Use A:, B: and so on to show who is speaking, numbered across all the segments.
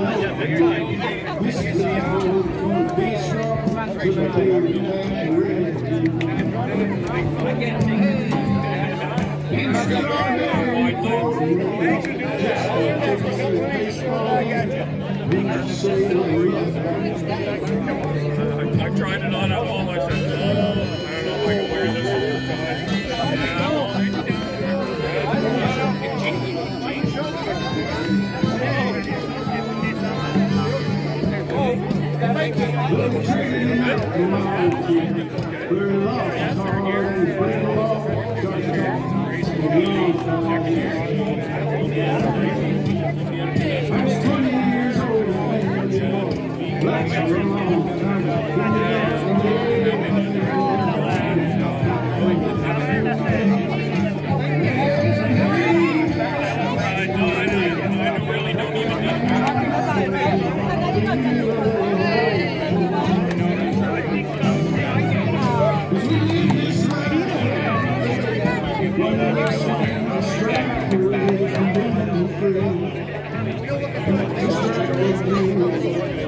A: I tried it on at home. I said, I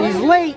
B: He's late.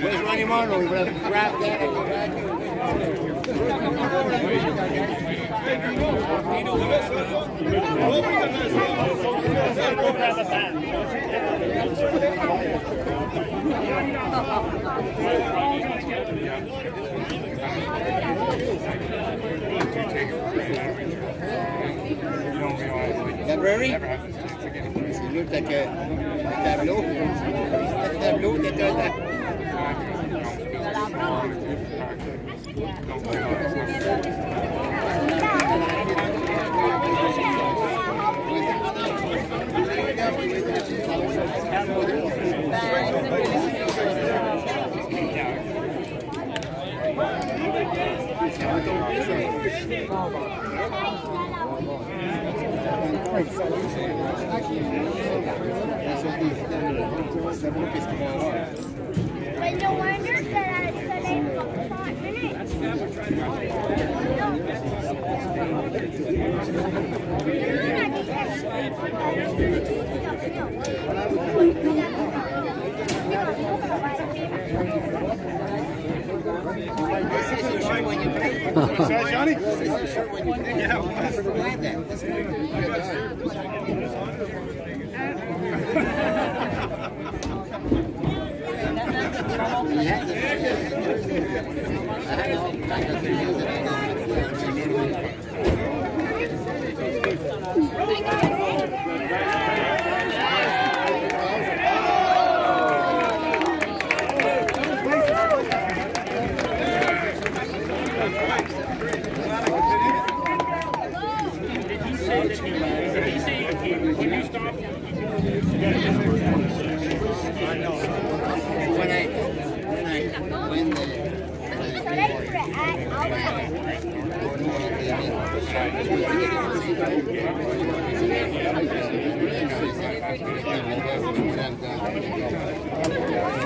C: Where's Ronnie Marno? We would have grabbed that and go back. Library? C'est mieux peut-être que le tableau. Le tableau, t'es un
D: C'est bon, qu'est-ce qu'on va avoir no wonder that I said I was five minutes.
A: Johnny?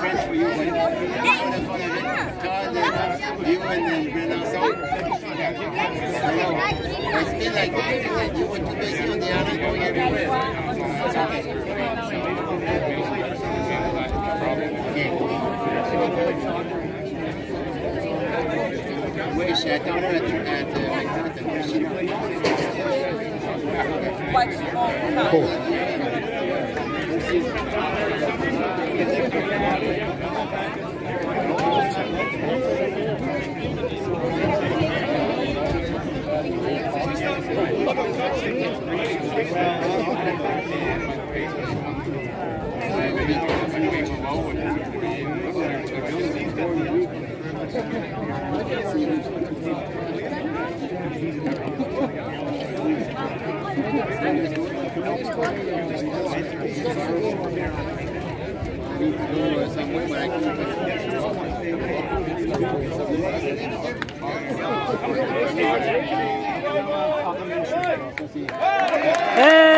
C: French for you when you and then like you. Were too busy on the island going everywhere. Wish I at. そうで
B: すね Hey!